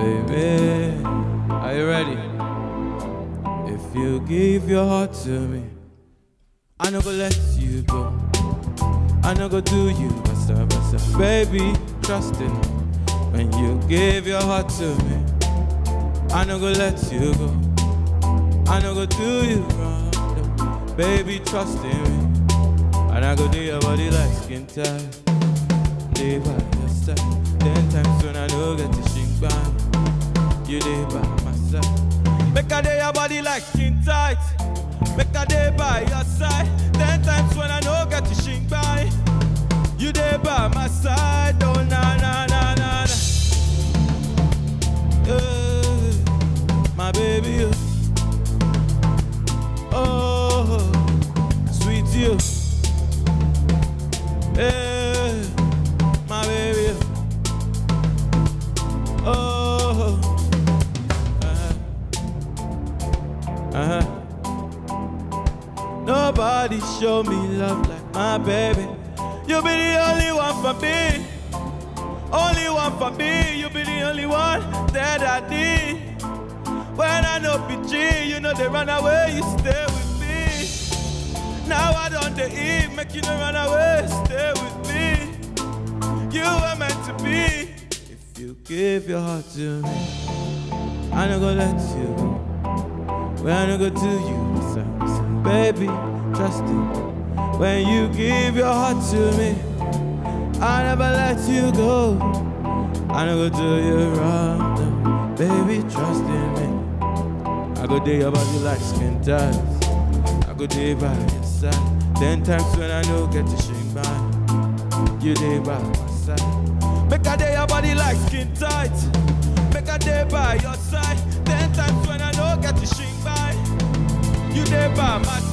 Baby, are you ready? If you give your heart to me, I no let you go. I no do you basa basa. Baby, trust in. When you give your heart to me, I no go let you go. I no go do you wrong. no. Baby, trust in me. And I go do your body like skin tight. Lay by your side. Ten times when I know get to shink by. You lay by my side. Make a day your body like skin tight. Make a day by your side. Ten times when I know get to shink by. My baby. oh. Sweet you. Hey, my baby. Oh, uh-huh. Uh-huh. Nobody show me love like my baby. You be the only one for me. Only one for me. You be the only one that I need. When I know PG, you know they run away, you stay with me. Now I don't the eat, make you no run away, stay with me. You were meant to be. If you give your heart to me, I no go let you. When I no go to you, so, baby, trust it. When you give your heart to me, I never let you go. I never do you wrong, no. baby, trust in me. Go do your body like skin tight. I go day by your side. Ten times when I know get to shake by. You day by my side. Make a day your body like skin tight. Make a day by your side. Ten times when I know get to shake by. You day by my side.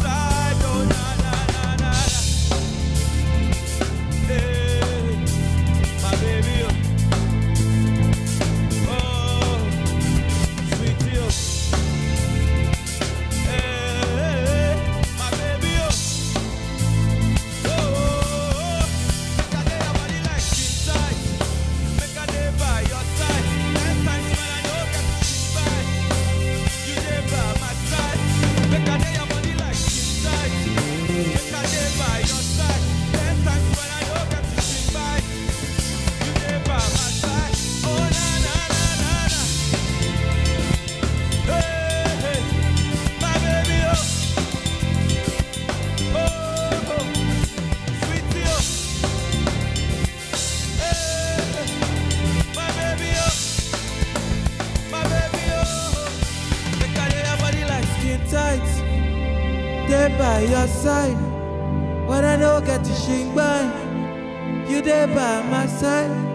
There by your side. When I know get to shing by. You there by my side.